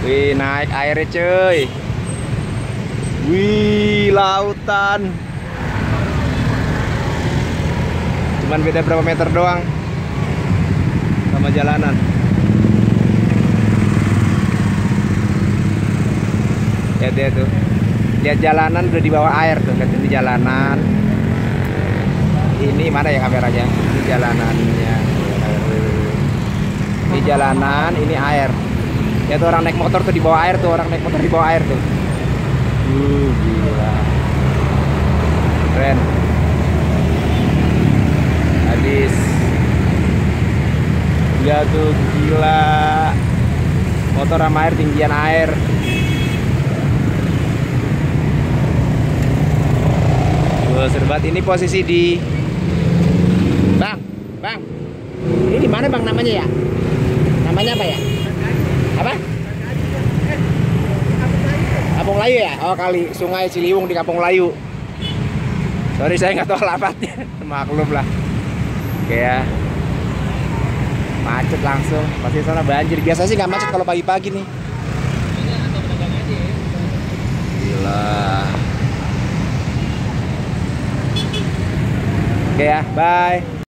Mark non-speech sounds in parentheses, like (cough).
Wih, naik airnya cuy. Wih, lautan. Cuman beda berapa meter doang sama jalanan. Lihat dia tuh. Lihat jalanan udah di bawah air tuh. Lihat ini jalanan. Ini mana ya kameranya? Ini jalanannya. Ini jalanan, ini air. Ya tuh orang naik motor tuh di bawah air tuh, orang naik motor di bawah air tuh. Uh, gila. Keren. Habis. Gila tuh, gila. Motor sama air tinggian air. Wah, serbat ini posisi di Bang, Bang. Ini di mana Bang namanya ya? Namanya apa ya? Apa? Kampung Layu ya? Oh kali Sungai Ciliwung di Kampung Layu. Sorry saya nggak tahu alamatnya. (laughs) Maklum lah. Oke ya. Macet langsung. Pasti sana banjir. Biasa sih nggak macet kalau pagi-pagi nih. Gila. Oke ya, bye.